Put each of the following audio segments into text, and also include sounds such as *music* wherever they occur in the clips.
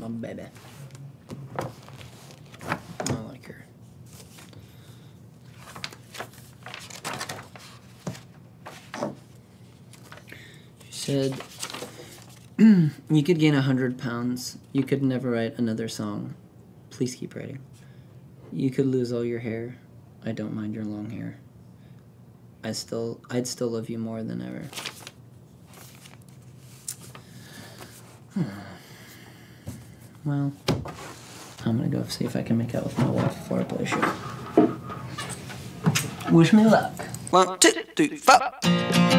my baby. I like her. She said, *clears throat* You could gain a hundred pounds. You could never write another song. Please keep writing. You could lose all your hair. I don't mind your long hair. I still, I'd still love you more than ever. Well, I'm gonna go see if I can make out with my wife before I play show. Wish me luck. One, two, three, four.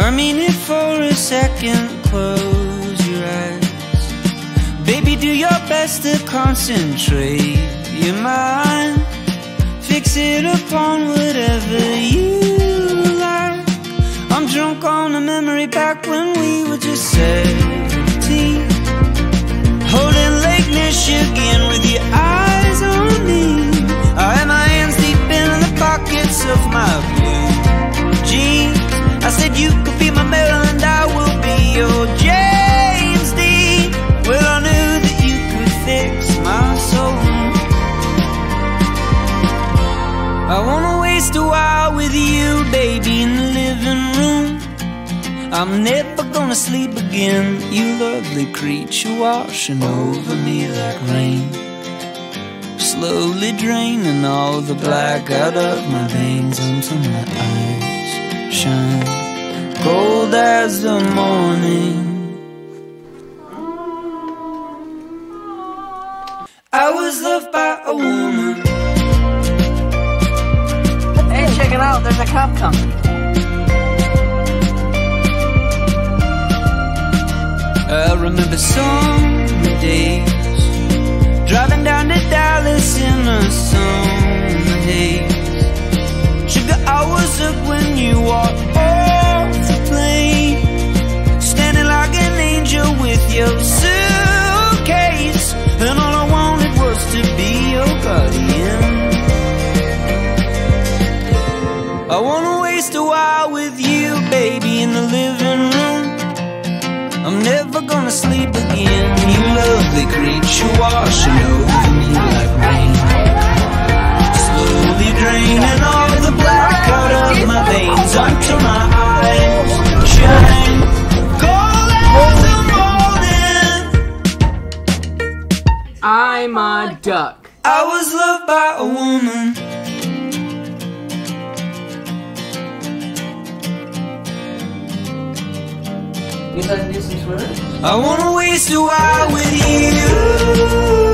I mean it for a second. Close your eyes. Baby, do your best to concentrate your mind. Fix it upon whatever you like. I'm drunk on a memory back when we were just 17. Holding Lake Michigan my soul. I wanna waste a while with you, baby, in the living room. I'm never gonna sleep again. You lovely creature washing over me like rain. Slowly draining all the black out of my veins until my eyes shine cold as the morning. I was loved by a woman. Hey, check it out. There's a cop coming. I remember summer with you, baby, in the living room I'm never gonna sleep again. You lovely creature washing over me like rain. Slowly draining all the black out of my veins until my eyes shine. Cold as the morning. I'm a duck. I was loved by a woman. I wanna waste a while with you.